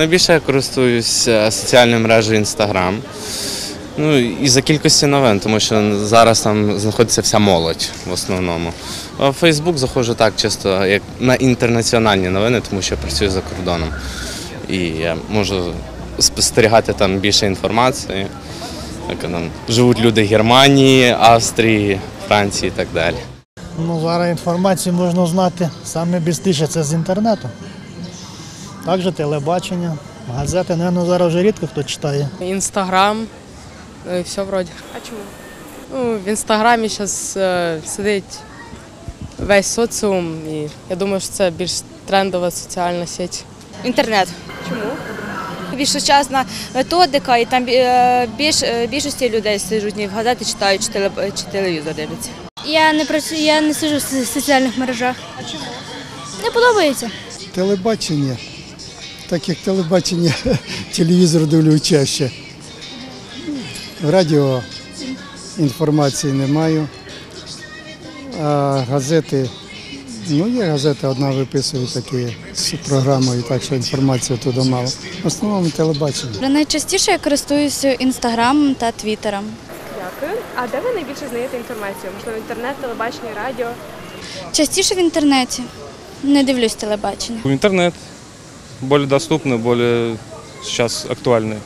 Найбільше я користуюсь е, соціальною мережею Instagram. Ну і за кількості новин, тому що зараз там знаходиться вся молодь в основному. А Фейсбук заходжу так чисто як на інтернаціональні новини, тому що я працюю за кордоном. І я можу спостерігати там більше інформації. Як там живуть люди Германії, Австрії, Франції і так далі. Ну, зараз інформацію можна знати саме бістріше це з інтернету. Також телебачення, газети, напевно, зараз вже рідко хто читає. Інстаграм, ну і все вроді. А чому? Ну, в інстаграмі зараз сидить весь соціум, і я думаю, що це більш трендова соціальна сеть. Інтернет. Чому? Більш сучасна методика, і там е, більш, е, більшості людей сижуть в газети читають, чи, теле, чи телевізор дивляться. Я не працюю, я не сиджу в соціальних мережах. А чому? Не подобається. Телебачення. Так як телебачення, телевізор дивлю чаще. Радіо інформації не маю. А газети, ну є газета, одна виписує такі з програмою, так що інформації туди мало. В основному телебачення. Найчастіше я користуюся інстаграмом та твіттером. Дякую. А де ви найбільше знаєте інформацію? Можливо, інтернет, телебачення, радіо? Частіше в інтернеті. Не дивлюсь телебачення. Интернет более доступны, более сейчас актуальный.